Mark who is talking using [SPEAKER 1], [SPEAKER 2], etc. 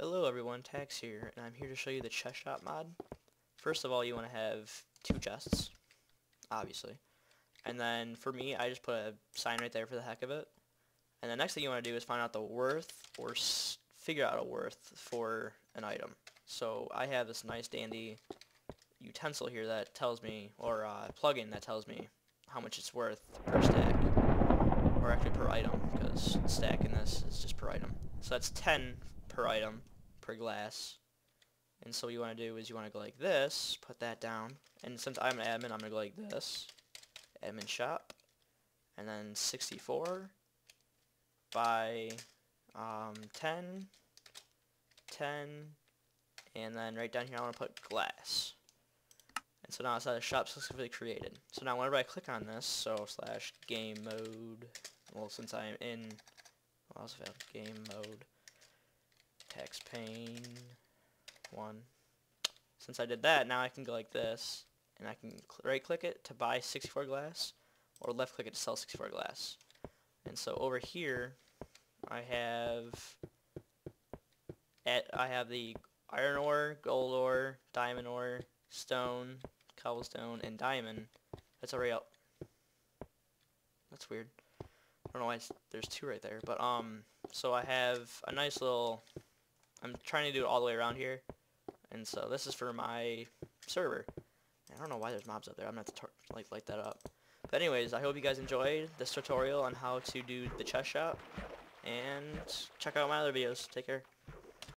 [SPEAKER 1] Hello everyone, Tax here, and I'm here to show you the chest shop mod. First of all, you want to have two chests, obviously. And then for me, I just put a sign right there for the heck of it. And the next thing you want to do is find out the worth, or figure out a worth for an item. So I have this nice dandy utensil here that tells me, or uh, plugin that tells me how much it's worth per stack, or actually per item, because stacking this is just per item. So that's 10 per item per glass. And so what you want to do is you want to go like this, put that down, and since I'm an admin, I'm going to go like this, admin shop, and then 64 by um, 10, 10, and then right down here I want to put glass. And so now it's a shop specifically created. So now whenever I click on this, so slash game mode, well since I'm in, well, also failed, game mode, Taxpayne, one. Since I did that, now I can go like this, and I can right click it to buy 64 glass, or left click it to sell 64 glass. And so over here, I have at I have the iron ore, gold ore, diamond ore, stone, cobblestone, and diamond. That's already out. That's weird. I don't know why there's two right there, but um, so I have a nice little. I'm trying to do it all the way around here, and so this is for my server. I don't know why there's mobs out there. I'm have to like light that up. But anyways, I hope you guys enjoyed this tutorial on how to do the chest shop, and check out my other videos. Take care.